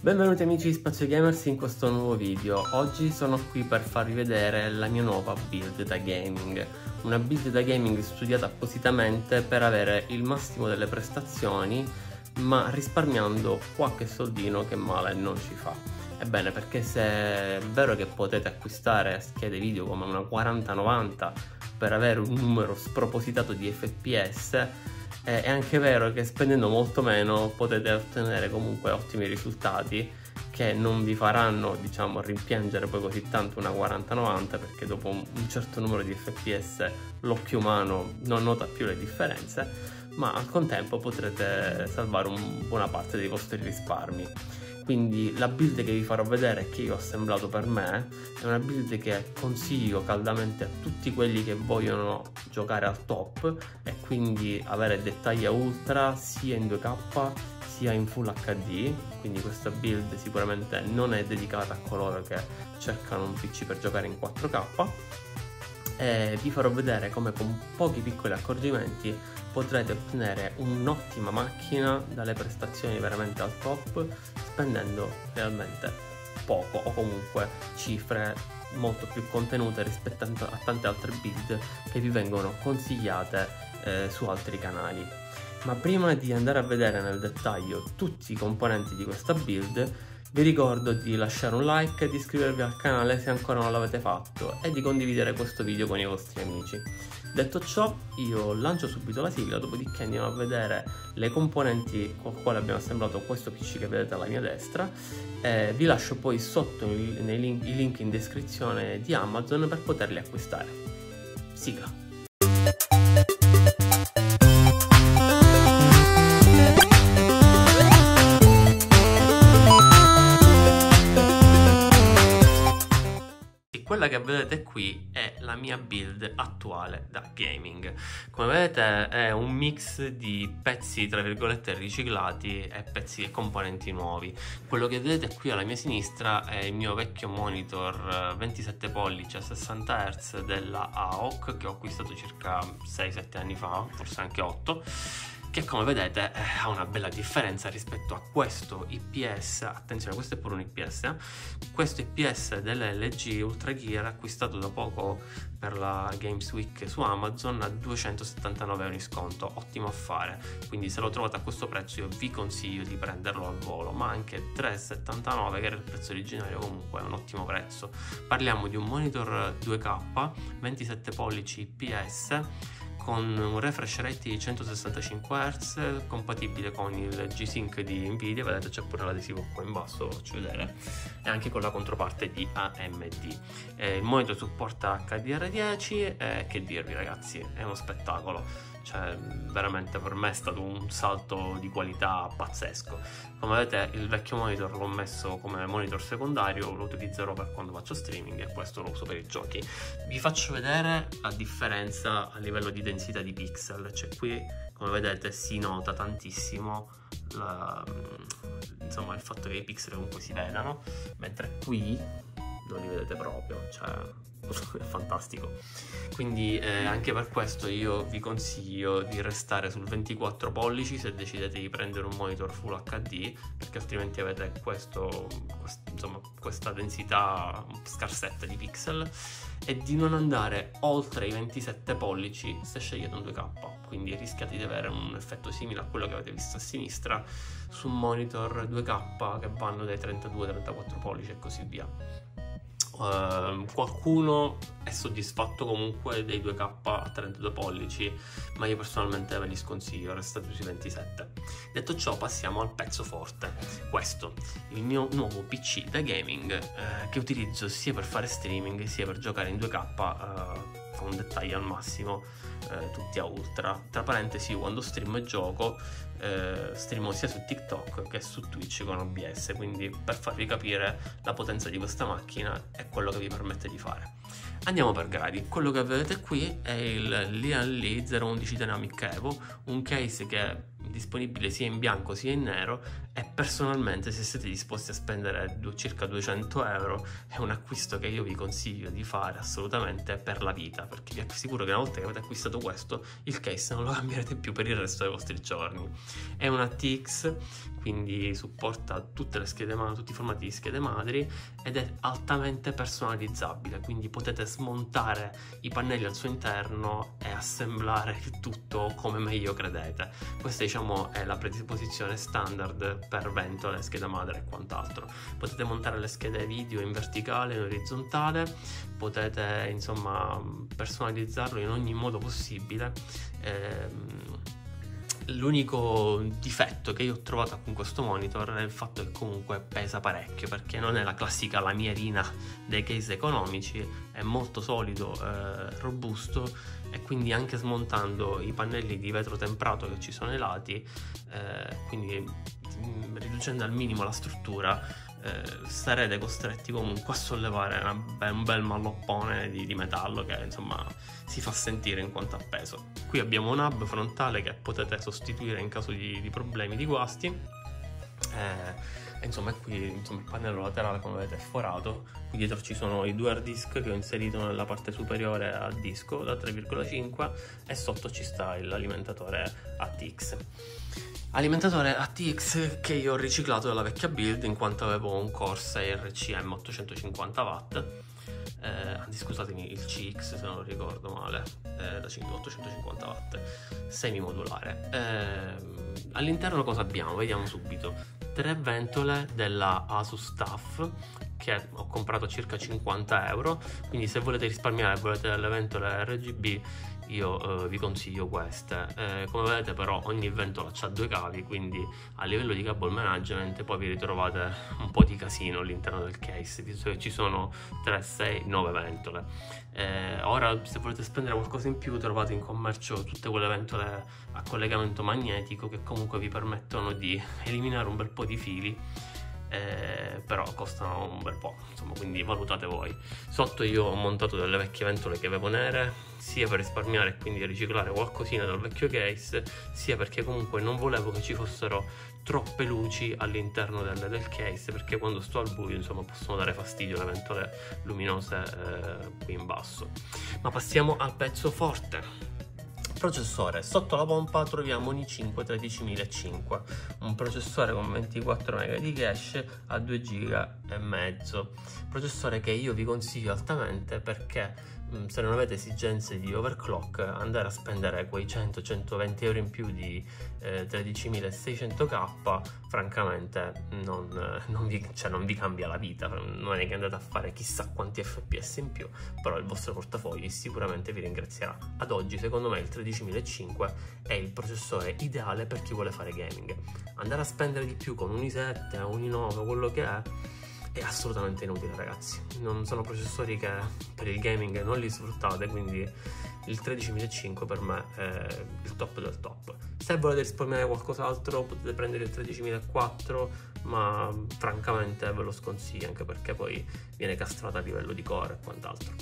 Benvenuti amici di Spazio Gamers in questo nuovo video. Oggi sono qui per farvi vedere la mia nuova build da gaming. Una build da gaming studiata appositamente per avere il massimo delle prestazioni ma risparmiando qualche soldino che male non ci fa. Ebbene, perché se è vero che potete acquistare schede video come una 4090 per avere un numero spropositato di FPS, eh, è anche vero che spendendo molto meno potete ottenere comunque ottimi risultati che non vi faranno diciamo rimpiangere poi così tanto una 4090 perché dopo un certo numero di fps l'occhio umano non nota più le differenze ma al contempo potrete salvare un, buona parte dei vostri risparmi quindi la build che vi farò vedere che io ho assemblato per me è una build che consiglio caldamente a tutti quelli che vogliono giocare al top e quindi avere dettagli ultra sia in 2K sia in Full HD quindi questa build sicuramente non è dedicata a coloro che cercano un PC per giocare in 4K e vi farò vedere come con pochi piccoli accorgimenti potrete ottenere un'ottima macchina dalle prestazioni veramente al top spendendo realmente poco o comunque cifre molto più contenute rispetto a tante altre build che vi vengono consigliate eh, su altri canali. Ma prima di andare a vedere nel dettaglio tutti i componenti di questa build, vi ricordo di lasciare un like di iscrivervi al canale se ancora non l'avete fatto e di condividere questo video con i vostri amici. Detto ciò, io lancio subito la sigla, dopodiché andiamo a vedere le componenti con le quali abbiamo assemblato questo PC che vedete alla mia destra e vi lascio poi sotto nei link, i link in descrizione di Amazon per poterli acquistare. Sigla! Quella che vedete qui è la mia build attuale da gaming. Come vedete è un mix di pezzi tra virgolette riciclati e pezzi e componenti nuovi. Quello che vedete qui alla mia sinistra è il mio vecchio monitor 27 eh, pollici a 60 Hz della AOC che ho acquistato circa 6-7 anni fa, forse anche 8 che come vedete eh, ha una bella differenza rispetto a questo IPS, attenzione questo è pure un IPS, eh? questo IPS dell'LG Ultra Gear acquistato da poco per la Games Week su Amazon a 279 euro in sconto, ottimo affare, quindi se lo trovate a questo prezzo io vi consiglio di prenderlo al volo, ma anche 3,79 che era il prezzo originario comunque è un ottimo prezzo, parliamo di un monitor 2K, 27 pollici IPS, con un refresh rate di 165 Hz compatibile con il G-Sync di Nvidia, vedete c'è pure l'adesivo qua in basso, lo faccio vedere, e anche con la controparte di AMD. Eh, il monitor supporta HDR10 e che dirvi ragazzi, è uno spettacolo. Cioè veramente per me è stato un salto di qualità pazzesco. Come vedete il vecchio monitor l'ho messo come monitor secondario lo utilizzerò per quando faccio streaming e questo lo uso per i giochi. Vi faccio vedere la differenza a livello di densità di pixel. Cioè qui come vedete si nota tantissimo la, insomma il fatto che i pixel comunque si vedano mentre qui non li vedete proprio cioè fantastico. Quindi eh, anche per questo io vi consiglio di restare sul 24 pollici se decidete di prendere un monitor full HD perché altrimenti avete questo, quest, insomma, questa densità scarsetta di pixel e di non andare oltre i 27 pollici se scegliete un 2K quindi rischiate di avere un effetto simile a quello che avete visto a sinistra su monitor 2K che vanno dai 32-34 pollici e così via Uh, qualcuno è soddisfatto comunque dei 2K a 32 pollici, ma io personalmente ve li sconsiglio, restate sui 27. Detto ciò, passiamo al pezzo forte. Questo, il mio nuovo PC da gaming eh, che utilizzo sia per fare streaming sia per giocare in 2K eh, con dettagli al massimo, eh, tutti a ultra. Tra parentesi, quando stream gioco eh, streamo sia su TikTok che su Twitch con OBS, quindi per farvi capire la potenza di questa macchina e quello che vi permette di fare. Andiamo per gradi, quello che vedete qui è il Lian Li 011 Dynamic Evo, un case che disponibile sia in bianco sia in nero e personalmente se siete disposti a spendere circa 200 euro è un acquisto che io vi consiglio di fare assolutamente per la vita perché vi assicuro che una volta che avete acquistato questo il case non lo cambierete più per il resto dei vostri giorni. È un ATX quindi supporta tutte le schede madri, tutti i formati di schede madri ed è altamente personalizzabile quindi potete smontare i pannelli al suo interno e assemblare il tutto come meglio credete questa diciamo è la predisposizione standard per ventole, scheda madre e quant'altro. Potete montare le schede video in verticale, in orizzontale, potete insomma personalizzarlo in ogni modo possibile. Eh, L'unico difetto che io ho trovato con questo monitor è il fatto che comunque pesa parecchio perché non è la classica lamierina dei case economici, è molto solido, eh, robusto e quindi anche smontando i pannelli di vetro temprato che ci sono ai lati, eh, quindi mm, riducendo al minimo la struttura, eh, sarete costretti comunque a sollevare una, un bel malloppone di, di, metallo che insomma si fa sentire in quanto a peso. Qui abbiamo un hub frontale che potete sostituire in caso di, di problemi di guasti. Eh, e insomma, qui insomma, il pannello laterale come vedete è forato. Qui dietro ci sono i due hard disk che ho inserito nella parte superiore al disco da 3,5 e sotto ci sta l'alimentatore ATX. Alimentatore ATX che io ho riciclato dalla vecchia build in quanto avevo un Corsair RCM 850 watt eh, anzi scusatemi il CX se non ricordo male eh, da 850 watt semi modulare eh, all'interno cosa abbiamo? vediamo subito tre ventole della Asus TUF che ho comprato a circa 50 euro. Quindi se volete risparmiare e volete delle ventole RGB io eh, vi consiglio queste. Eh, come vedete però ogni ventola ha due cavi quindi a livello di cable management poi vi ritrovate un po' di casino all'interno del case. Visto che ci sono 3, 6, 9 ventole. Eh, ora se volete spendere qualcosa in più trovate in commercio tutte quelle ventole a collegamento magnetico che comunque vi permettono di eliminare un bel po' di fili eh, però costano un bel po', insomma, quindi valutate voi. Sotto io ho montato delle vecchie ventole che avevo nere, sia per risparmiare e quindi riciclare qualcosina dal vecchio case, sia perché comunque non volevo che ci fossero troppe luci all'interno del, del case, perché quando sto al buio, insomma, possono dare fastidio le ventole luminose eh, qui in basso. Ma passiamo al pezzo forte Processore, sotto la pompa troviamo un i5 13005, un processore con 24 MB di cache a 2 GB e mezzo. Processore che io vi consiglio altamente perché Mm, se non avete esigenze di overclock andare a spendere quei 100-120 euro in più di eh, 13.600k francamente non, non, vi, cioè non, vi, cambia la vita. Non è che andate a fare chissà quanti fps in più però il vostro portafoglio sicuramente vi ringrazierà. Ad oggi secondo me il 13500 è il processore ideale per chi vuole fare gaming. Andare a spendere di più con un i7 un i9 quello che è è assolutamente inutile ragazzi. Non sono processori che per il gaming non li sfruttate quindi il 13500 per me è il top del top. Se volete risparmiare qualcos'altro potete prendere il 13004 ma francamente ve lo sconsiglio anche perché poi viene castrata a livello di core e quant'altro.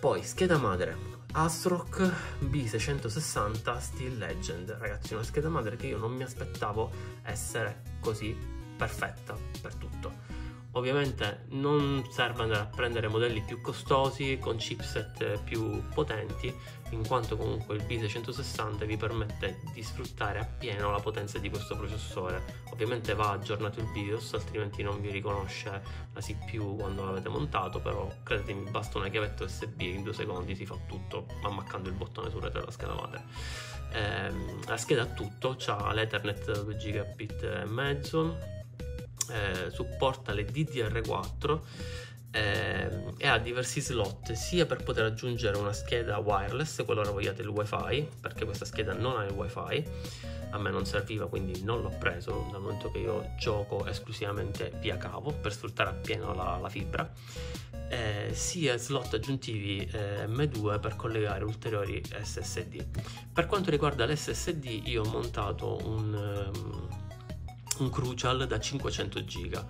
Poi scheda madre. Astrock B660 Steel Legend. Ragazzi una scheda madre che io non mi aspettavo essere così perfetta per tutto Ovviamente non serve andare a prendere modelli più costosi con chipset più potenti, in quanto comunque il B660 vi permette di sfruttare appieno la potenza di questo processore. Ovviamente va aggiornato il BIOS, altrimenti non vi riconosce la CPU quando l'avete montato, però credetemi, basta una chiavetta USB in due secondi si fa tutto, ammaccando il bottone sul retro della scheda madre. Ehm, la scheda ha tutto, ha l'Ethernet 2 gigabit e mezzo, eh, supporta le DDR4 eh, e ha diversi slot sia per poter aggiungere una scheda wireless qualora vogliate il wifi perché questa scheda non ha il wifi a me non serviva quindi non l'ho preso dal momento che io gioco esclusivamente via cavo per sfruttare appieno la, la fibra. Eh, sia slot aggiuntivi eh, M2 per collegare ulteriori SSD per quanto riguarda l'SSD io ho montato un um, un Crucial da 500 giga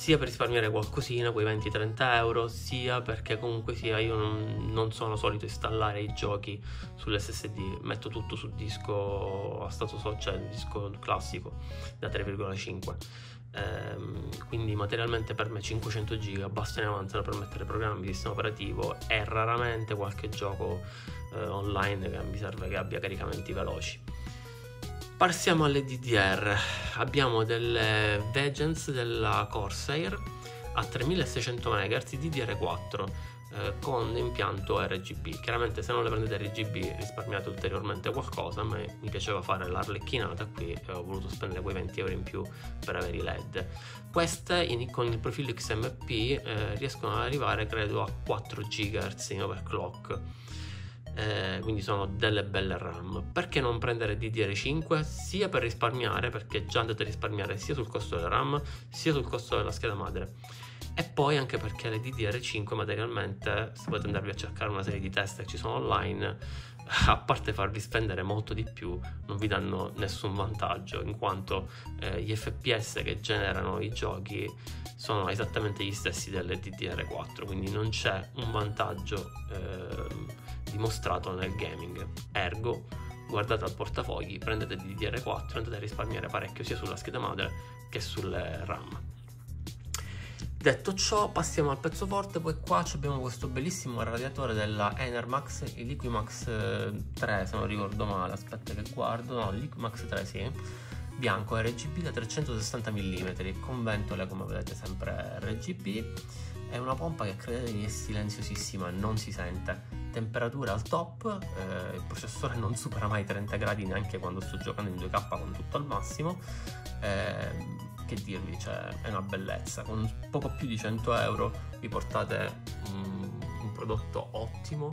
sia per risparmiare qualcosina, quei 20-30 euro, sia perché comunque sia io non, non, sono solito installare i giochi sull'SSD, metto tutto sul disco a stato social, cioè disco classico da 3,5. Ehm, quindi materialmente per me 500 giga bastano e avanzano per mettere programmi di sistema operativo e raramente qualche gioco eh, online che mi serve che abbia caricamenti veloci. Passiamo alle DDR. Abbiamo delle Vengeance della Corsair a 3600 MHz DDR4 eh, con impianto RGB. Chiaramente se non le prendete RGB risparmiate ulteriormente qualcosa, ma mi piaceva fare l'arlecchinata qui e ho voluto spendere quei 20 euro in più per avere i LED. Queste in, con il profilo XMP eh, riescono ad arrivare credo a 4 GHz in overclock eh, quindi sono delle belle RAM. Perché non prendere DDR5? Sia per risparmiare, perché già andate a risparmiare sia sul costo della RAM sia sul costo della scheda madre. E poi anche perché le DDR5 materialmente, se potete andarvi a cercare una serie di test che ci sono online, a parte farvi spendere molto di più, non vi danno nessun vantaggio, in quanto eh, gli FPS che generano i giochi sono esattamente gli stessi delle DDR4, quindi non c'è un vantaggio eh, dimostrato nel gaming. Ergo, guardate al portafogli, prendete DDR4 andate a risparmiare parecchio sia sulla scheda madre che sulle RAM. Detto ciò, passiamo al pezzo forte, poi qua abbiamo questo bellissimo radiatore della Enermax, il Liquimax 3 eh, se non ricordo male, aspetta che guardo, no, Liquimax 3 sì, bianco RGB da 360 mm, con ventole come vedete sempre RGB, è una pompa che credetemi è silenziosissima, non si sente, temperatura al top, eh, il processore non supera mai 30 gradi neanche quando sto giocando in 2K con tutto al massimo. Eh, che dirvi, cioè, è una bellezza. Con poco più di 100 euro vi portate un, un prodotto ottimo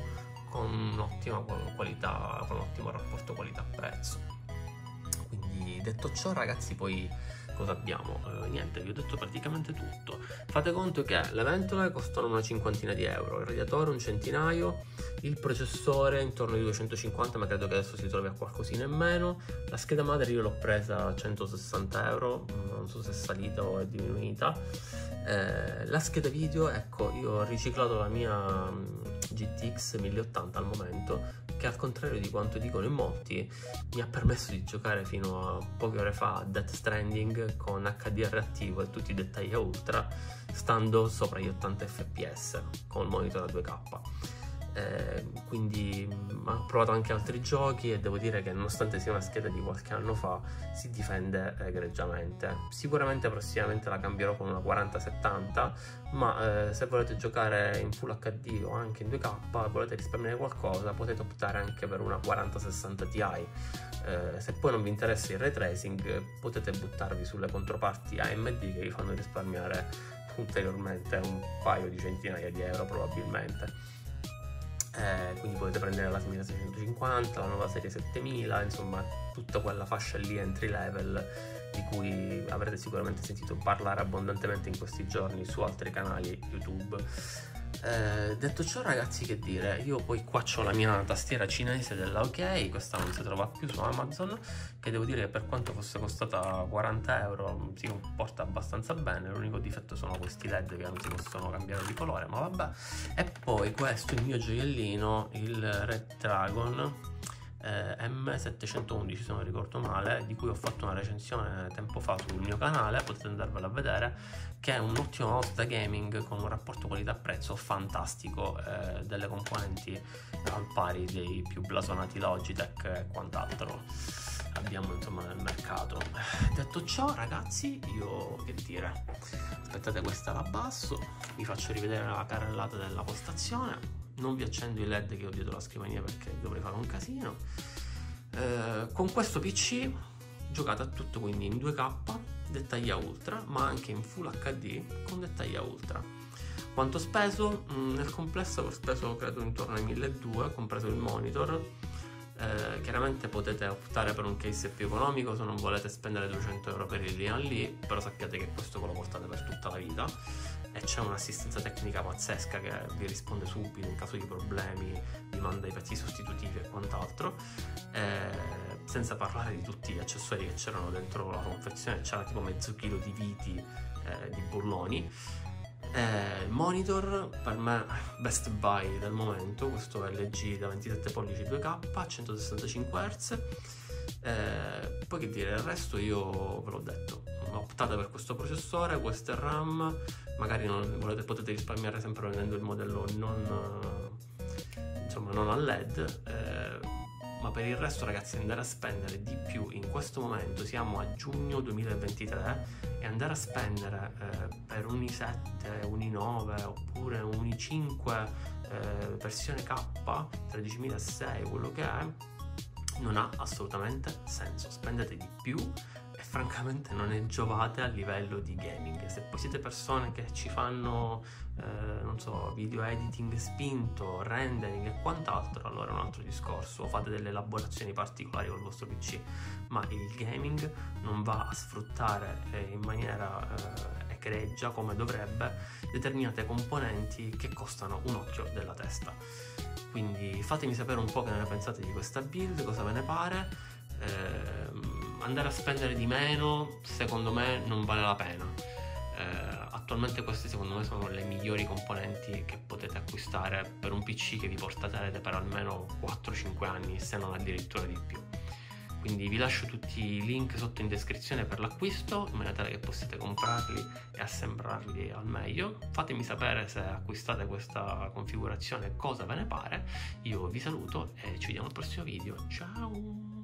con un'ottima qualità, con un ottimo rapporto qualità-prezzo. Quindi detto ciò, ragazzi, poi cosa abbiamo? Eh, niente, vi ho detto praticamente tutto. Fate conto che le ventole costano una cinquantina di euro, il radiatore un centinaio, il processore intorno ai 250, ma credo che adesso si trovi a qualcosina in meno. La scheda madre io l'ho presa a 160 euro, non so se è salita o è diminuita. Eh, la scheda video, ecco, io ho riciclato la mia mm, GTX 1080 al momento che al contrario di quanto dicono in molti mi ha permesso di giocare fino a poche ore fa a Death Stranding con HDR attivo e tutti i dettagli a ultra stando sopra gli 80 fps con il monitor a 2K eh, quindi mm, ho provato anche altri giochi e devo dire che nonostante sia una scheda di qualche anno fa si difende egregiamente. Sicuramente prossimamente la cambierò con una 4070 ma eh, se volete giocare in Full HD o anche in 2K volete risparmiare qualcosa potete optare anche per una 4060 Ti. Eh, se poi non vi interessa il ray tracing potete buttarvi sulle controparti AMD che vi fanno risparmiare ulteriormente un paio di centinaia di euro probabilmente eh, quindi potete prendere la 6650, la nuova serie 7000, insomma tutta quella fascia lì entry level di cui avrete sicuramente sentito parlare abbondantemente in questi giorni su altri canali YouTube. Eh, detto ciò ragazzi che dire, io poi qua ho la mia tastiera cinese della OK, questa non si trova più su Amazon, che devo dire che per quanto fosse costata 40 euro si comporta abbastanza bene, l'unico difetto sono questi led che non si possono cambiare di colore, ma vabbè. E poi questo, il mio gioiellino, il Red Dragon, eh, M711 se non ricordo male, di cui ho fatto una recensione tempo fa sul mio canale, potete andarvela a vedere, che è un ottimo mouse da gaming con un rapporto qualità-prezzo fantastico, eh, delle componenti al pari dei più blasonati Logitech e quant'altro abbiamo insomma nel mercato. Detto ciò, ragazzi, io che dire, aspettate questa da basso, vi faccio rivedere la carrellata della postazione. Non vi accendo i led che ho dietro la scrivania perché dovrei fare un casino. Eh, con questo pc giocate a tutto quindi in 2k dettaglia ultra ma anche in full hd con dettaglia ultra. Quanto speso? Mm, nel complesso ho speso credo intorno ai 1200 compreso il monitor eh, chiaramente potete optare per un case più economico se non volete spendere 200 euro per il lì lì però sappiate che questo ve lo portate per tutta la vita e c'è un'assistenza tecnica pazzesca che vi risponde subito in caso di problemi, vi manda i pezzi sostitutivi e quant'altro, eh, senza parlare di tutti gli accessori che c'erano dentro la confezione, c'era tipo mezzo chilo di viti eh, di burloni. Eh, monitor per me best buy del momento, questo LG da 27 pollici 2K, 165 Hz. Eh, poi che dire, il resto io ve l'ho detto, optate per questo processore, questo è RAM, magari non, volete, potete risparmiare sempre prendendo il modello non, insomma, non a LED. Eh, ma per il resto ragazzi andare a spendere di più in questo momento siamo a giugno 2023 e andare a spendere eh, per un i7, un i9 oppure un i5 eh, versione K 13600 quello che è non ha assolutamente senso. Spendete di più e francamente non è giovate a livello di gaming. Se poi siete persone che ci fanno, eh, non so, video editing spinto, rendering e quant'altro, allora è un altro discorso, o fate delle elaborazioni particolari col vostro PC, ma il gaming non va a sfruttare eh, in maniera eh, egregia come dovrebbe determinate componenti che costano un occhio della testa. Quindi fatemi sapere un po' che ne pensate di questa build, cosa ve ne pare. Eh, andare a spendere di meno secondo me non vale la pena. Eh, attualmente queste secondo me sono le migliori componenti che potete acquistare per un PC che vi portate per almeno 4-5 anni, se non addirittura di più. Quindi vi lascio tutti i link sotto in descrizione per l'acquisto, in maniera tale che possiate comprarli e assemblarli al meglio. Fatemi sapere se acquistate questa configurazione cosa ve ne pare. Io vi saluto e ci vediamo al prossimo video. Ciao!